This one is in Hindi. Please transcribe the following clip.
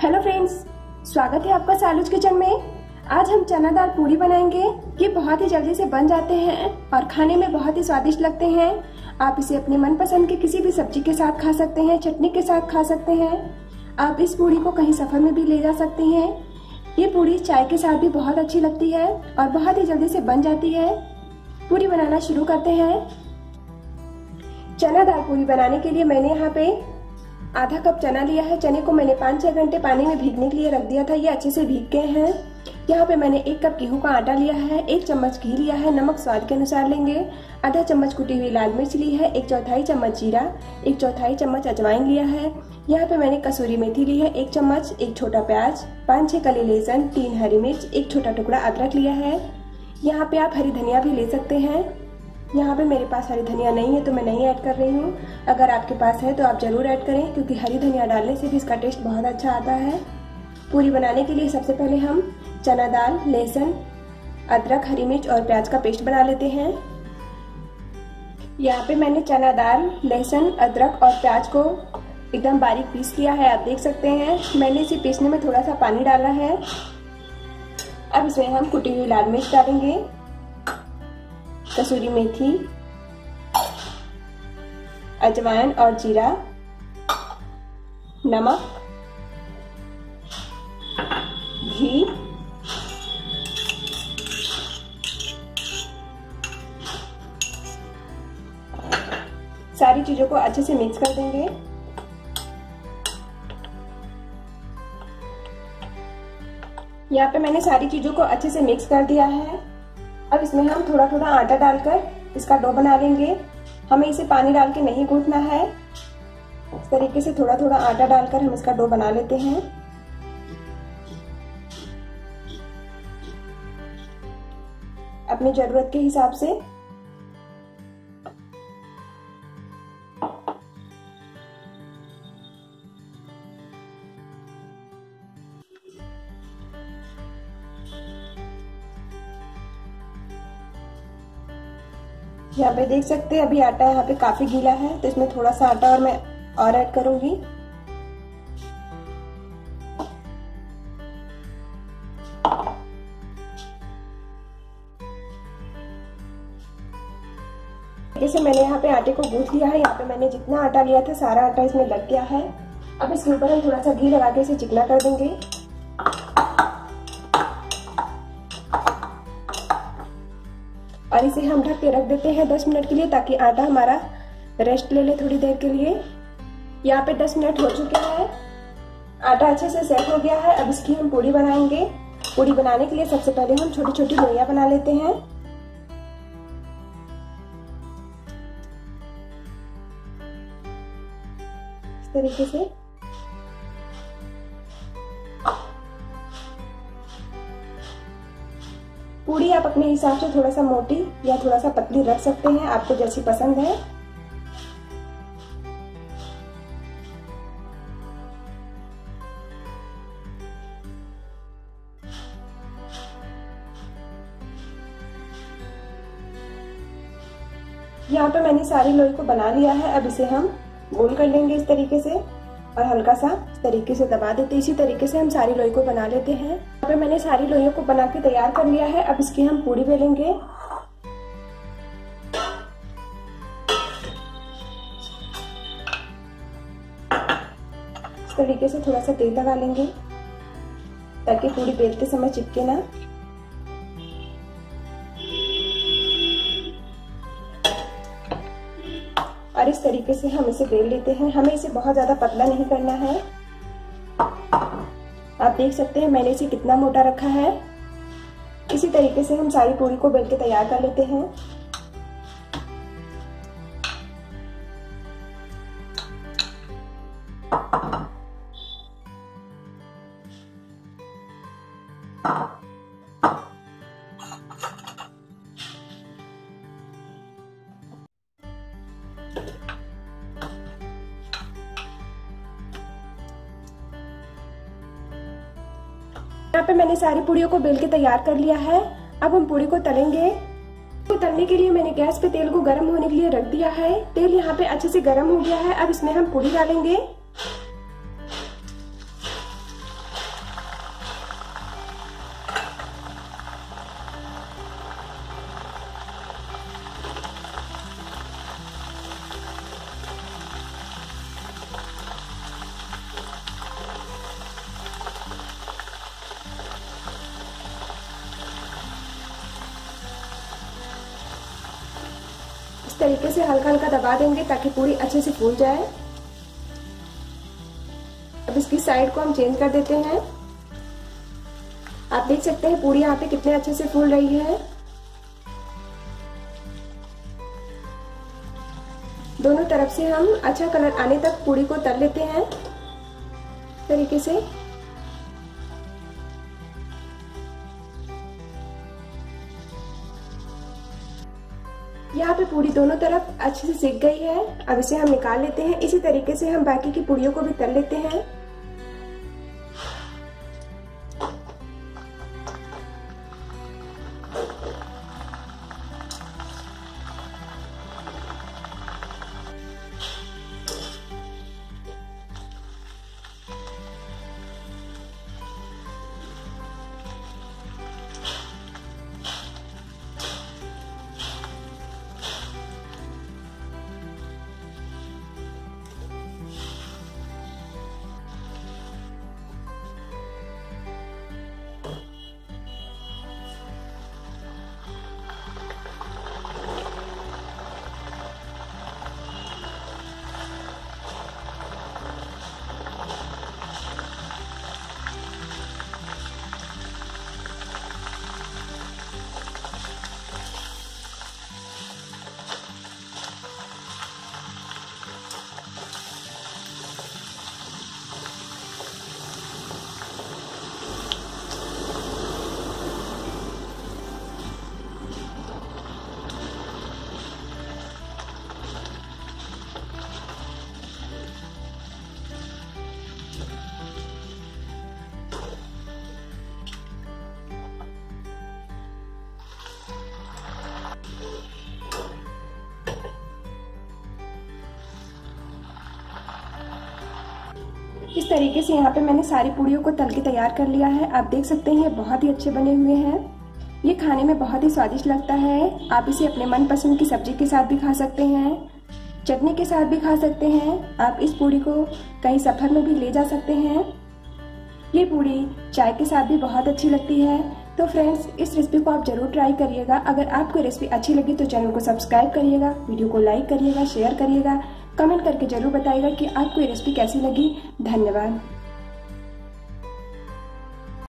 हेलो फ्रेंड्स, स्वागत है आपका सालूज किचन में। आज हम चना दाल पूरी बनाएँगे। ये बहुत ही जल्दी से बन जाते हैं और खाने में बहुत ही स्वादिष्ट लगते हैं। आप इसे अपने मनपसंद के किसी भी सब्ज़ी के साथ खा सकते हैं, चटनी के साथ खा सकते हैं। आप इस पूरी को कहीं सफ़र में भी ले जा सकते हैं। ये पूरी चाय के साथ भी बहुत अच्छी लगती है और बहुत ही जल्दी से बन जाती है। पूरी बनाना शुरू करते हैं। चना दाल पूरी बनाने के लिए मैंने यहाँ पे आधा कप चना लिया है। चने को मैंने पाँच छह घंटे पानी में भीगने के लिए रख दिया था। ये अच्छे से भीग गए हैं। यहाँ पे मैंने एक कप गेहूँ का आटा लिया है। एक चम्मच घी लिया है। नमक स्वाद के अनुसार लेंगे। आधा चम्मच कुटी हुई लाल मिर्च ली है। एक चौथाई चम्मच जीरा। एक चौथाई चम्मच अजवाइन लिया है। यहाँ पे मैंने कसूरी मेथी ली है। एक चम्मच, एक छोटा प्याज, पाँच छह कली लहसुन, तीन हरी मिर्च, एक छोटा टुकड़ा अदरक लिया है। यहाँ पे आप हरी धनिया भी ले सकते हैं। यहाँ पे मेरे पास हरी धनिया नहीं है तो मैं नहीं ऐड कर रही हूँ। अगर आपके पास है तो आप ज़रूर ऐड करें, क्योंकि हरी धनिया डालने से भी इसका टेस्ट बहुत अच्छा आता है। पूरी बनाने के लिए सबसे पहले हम चना दाल, लहसुन, अदरक, हरी मिर्च और प्याज का पेस्ट बना लेते हैं। यहाँ पे मैंने चना दाल, लहसुन, अदरक और प्याज को एकदम बारीक पीस लिया है, आप देख सकते हैं। मैंने इसे पीसने में थोड़ा सा पानी डाला है। अब इसमें हम कुटी हुई लाल मिर्च डालेंगे। कसूरी मेथी, अजवाइन और जीरा, नमक, घी, सारी चीज़ों को अच्छे से मिक्स कर देंगे। यहाँ पे मैंने सारी चीज़ों को अच्छे से मिक्स कर दिया है। अब इसमें हम थोड़ा थोड़ा आटा डालकर इसका डो बना लेंगे। हमें इसे पानी डाल के नहीं घूटना है। इस तरीके से थोड़ा थोड़ा आटा डालकर हम इसका डो बना लेते हैं। अपनी ज़रूरत के हिसाब से यहाँ पे देख सकते हैं, अभी आटा यहाँ पे काफ़ी गीला है तो इसमें थोड़ा सा आटा और मैं और ऐड करूँगी। जैसे मैंने यहाँ पे आटे को गूंथ लिया है, यहाँ पे मैंने जितना आटा लिया था, सारा आटा इसमें लग गया है। अब इसके ऊपर हम थोड़ा सा घी लगा के इसे चिकना कर देंगे। और इसे हम ढक के रख देते हैं 10 मिनट के लिए ताकि आटा हमारा रेस्ट ले ले थोड़ी देर के लिए। यहाँ पे 10 मिनट हो चुके हैं। आटा अच्छे से सेट हो गया है। अब इसकी हम पूड़ी बनाएँगे। पूड़ी बनाने के लिए सबसे पहले हम छोटी छोटी लोइया बना लेते हैं। इस तरीके से पूड़ी आप अपने हिसाब से थोड़ा सा मोटी या थोड़ा सा पतली रख सकते हैं, आपको जैसी पसंद है। यहाँ पे मैंने सारी लोई को बना लिया है, अब इसे हम गोल कर लेंगे इस तरीके से। और हल्का सा तरीके से दबा देते इसी तरीके से हम सारी लोई को बना लेते हैं। पे मैंने सारी लोइयों को बना के तैयार कर लिया है। अब इसकी हम पूड़ी बेलेंगे। इस तरीके से थोड़ा सा तेल लगा लेंगे, ताकि पूड़ी बेलते समय चिपके ना। इस तरीके से हम इसे बेल लेते हैं। हमें इसे बहुत ज़्यादा पतला नहीं करना है। आप देख सकते हैं, मैंने इसे कितना मोटा रखा है। इसी तरीके से हम सारी पूरी को बेल के तैयार कर लेते हैं। यहाँ पे मैंने सारी पूड़ियों को बेल के तैयार कर लिया है। अब हम पूड़ी को तलेंगे। तो तलने के लिए मैंने गैस पे तेल को गर्म होने के लिए रख दिया है। तेल यहाँ पे अच्छे से गर्म हो गया है। अब इसमें हम पूड़ी डालेंगे। तरीके से हल्का हल्का दबा देंगे ताकि पूरी अच्छे से फूल जाए। अब इसकी साइड को हम चेंज कर देते हैं। आप देख सकते हैं पूरी यहाँ पे कितने अच्छे से फूल रही है। दोनों तरफ़ से हम अच्छा कलर आने तक पूरी को तल लेते हैं। तरीके से। यहाँ पे पूरी दोनों तरफ़ अच्छे से सीख गई है। अब इसे हम निकाल लेते हैं। इसी तरीके से हम बाकी की पूड़ियों को भी तल लेते हैं। तरीके से यहाँ पे मैंने सारी पूड़ियों को तल के तैयार कर लिया है। आप देख सकते हैं, बहुत ही अच्छे बने हुए हैं। ये खाने में बहुत ही स्वादिष्ट लगता है। आप इसे अपने मनपसंद की सब्ज़ी के साथ भी खा सकते हैं। चटनी के साथ भी खा सकते हैं। आप इस पूड़ी को कहीं सफ़र में भी ले जा सकते हैं। ये पूड़ी चाय के साथ भी बहुत अच्छी लगती है। तो फ्रेंड्स, इस रेसिपी को आप ज़रूर ट्राई करिएगा। अगर आपको रेसिपी अच्छी लगी तो चैनल को सब्सक्राइब करिएगा, वीडियो को लाइक करिएगा, शेयर करिएगा। कमेंट करके ज़रूर बताएगा कि आपको ये रेसिपी कैसी लगी। धन्यवाद।